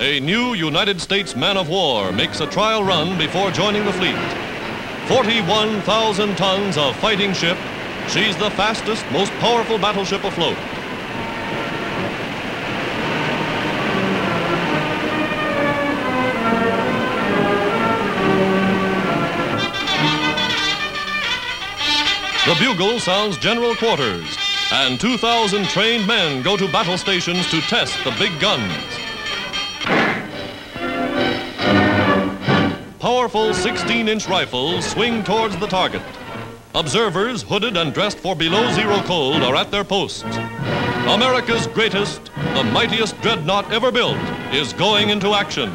a new United States man of war makes a trial run before joining the fleet. 41,000 tons of fighting ship, she's the fastest, most powerful battleship afloat. The bugle sounds general quarters, and 2,000 trained men go to battle stations to test the big guns. Powerful 16-inch rifles swing towards the target. Observers, hooded and dressed for below zero cold, are at their posts. America's greatest, the mightiest dreadnought ever built, is going into action.